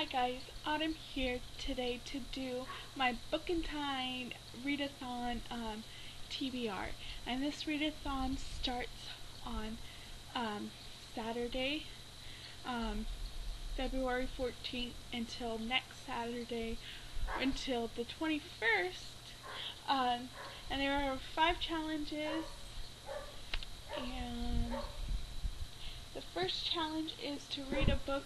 Hi guys, Autumn here today to do my Bookentine readathon um, TBR. And this readathon starts on um, Saturday, um, February 14th until next Saturday until the 21st. Um, and there are five challenges. And the first challenge is to read a book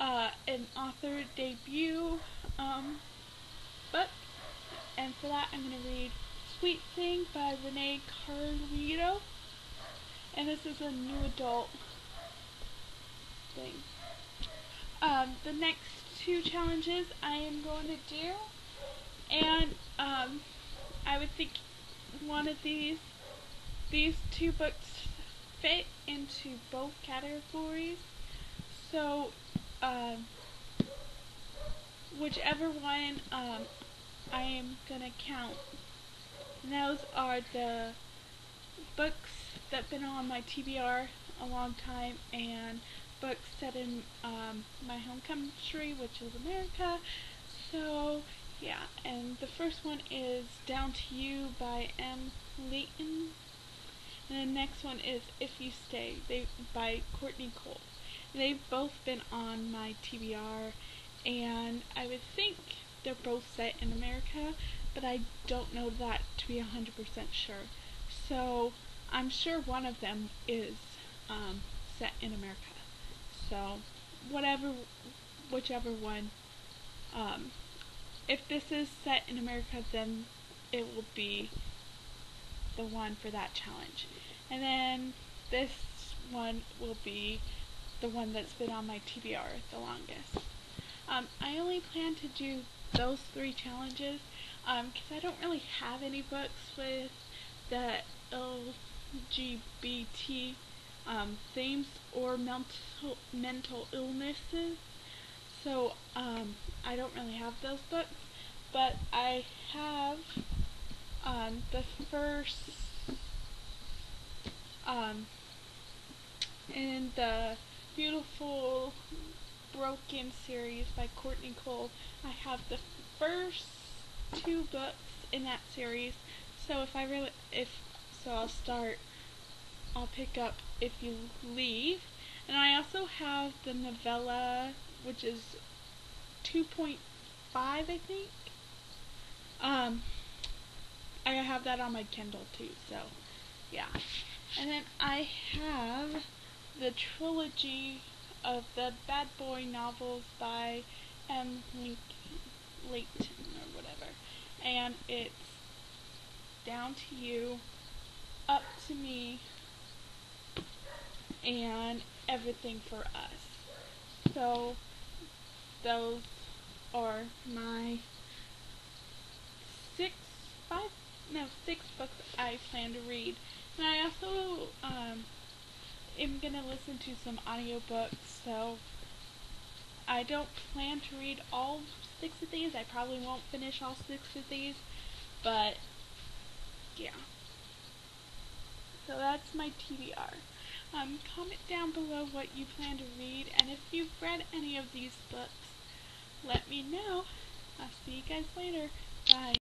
uh, an author debut um, book. And for that, I'm going to read Sweet Thing by Renee Carlino. And this is a new adult thing. Um, the next two challenges I am going to do. And um, I would think one of these, these two books fit into both categories. So um, whichever one um, I am gonna count. And those are the books that've been on my TBR a long time and books set in um, my home country, which is America. So yeah, and the first one is Down to You by M. Leighton. And the next one is If You Stay by Courtney Cole. They've both been on my TBR, and I would think they're both set in America, but I don't know that to be 100% sure. So I'm sure one of them is um, set in America. So whatever, whichever one. Um, if this is set in America, then it will be the one for that challenge. And then this one will be the one that's been on my TBR the longest. Um, I only plan to do those three challenges because um, I don't really have any books with the LGBT um, themes or mental, mental illnesses. So um, I don't really have those books, but I have um, the first um, in the Beautiful Broken series by Courtney Cole. I have the first two books in that series. So if I really, if, so I'll start, I'll pick up If You Leave. And I also have the novella, which is 2.5, I think. Um, I have that on my Kindle too, so, yeah. And then I have the trilogy of the Bad Boy novels by M. Leighton or whatever. And it's Down to You, Up to Me, and Everything for Us. So those are my six, five, no, six books I plan to read. And I also um, am going to listen to some audiobooks, so I don't plan to read all six of these. I probably won't finish all six of these, but yeah. So that's my TBR. Um, comment down below what you plan to read, and if you've read any of these books, let me know. I'll see you guys later. Bye.